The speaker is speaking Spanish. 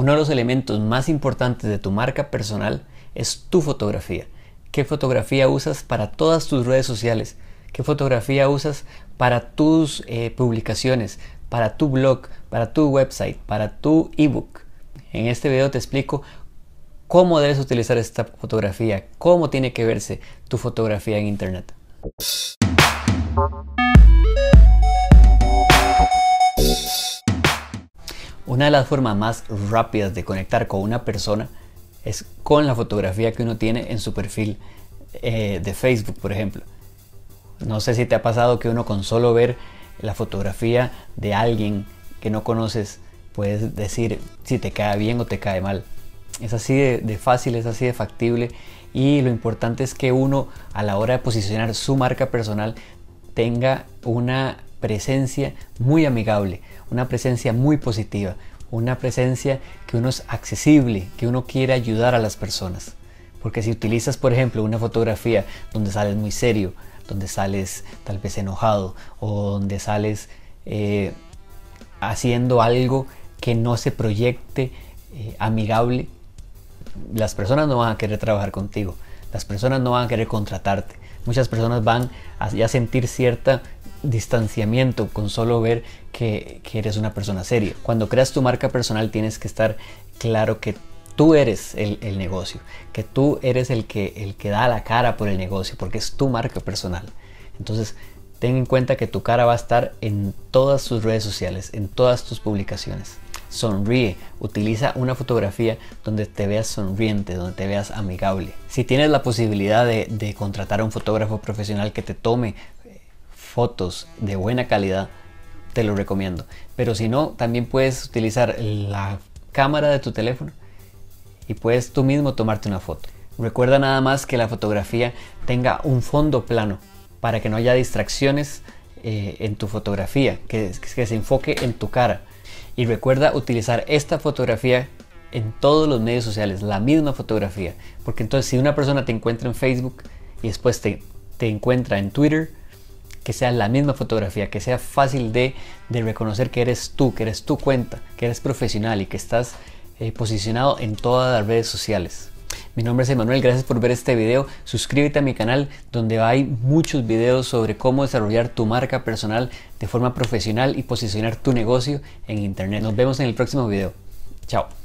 Uno de los elementos más importantes de tu marca personal es tu fotografía. ¿Qué fotografía usas para todas tus redes sociales? ¿Qué fotografía usas para tus eh, publicaciones, para tu blog, para tu website, para tu ebook? En este video te explico cómo debes utilizar esta fotografía, cómo tiene que verse tu fotografía en internet. Una de las formas más rápidas de conectar con una persona es con la fotografía que uno tiene en su perfil eh, de Facebook, por ejemplo. No sé si te ha pasado que uno con solo ver la fotografía de alguien que no conoces puedes decir si te cae bien o te cae mal. Es así de fácil, es así de factible y lo importante es que uno a la hora de posicionar su marca personal tenga una presencia muy amigable, una presencia muy positiva, una presencia que uno es accesible, que uno quiere ayudar a las personas. Porque si utilizas, por ejemplo, una fotografía donde sales muy serio, donde sales tal vez enojado o donde sales eh, haciendo algo que no se proyecte eh, amigable, las personas no van a querer trabajar contigo, las personas no van a querer contratarte. Muchas personas van a sentir cierta distanciamiento con solo ver que, eres una persona seria. Cuando creas tu marca personal tienes que estar claro que tú eres el, negocio, que tú eres el que, el que da la cara por el negocio, porque es tu marca personal. Entonces, ten en cuenta que tu cara va a estar en todas tus redes sociales, en todas tus publicaciones. Sonríe, utiliza una fotografía donde te veas sonriente, donde te veas amigable. Si tienes la posibilidad de, de contratar a un fotógrafo profesional que te tome fotos de buena calidad, te lo recomiendo. Pero si no, también puedes utilizar la cámara de tu teléfono y puedes tú mismo tomarte una foto. Recuerda nada más que la fotografía tenga un fondo plano para que no haya distracciones eh, en tu fotografía, que, que se enfoque en tu cara. Y recuerda utilizar esta fotografía en todos los medios sociales, la misma fotografía. Porque entonces si una persona te encuentra en Facebook y después te, te encuentra en Twitter, que sea la misma fotografía, que sea fácil de, reconocer que eres tú, que eres tu cuenta, que eres profesional y que estás eh, posicionado en todas las redes sociales. Mi nombre es Emanuel, gracias por ver este video. Suscríbete a mi canal donde hay muchos videos sobre cómo desarrollar tu marca personal de forma profesional y posicionar tu negocio en internet. Nos vemos en el próximo video. Chao.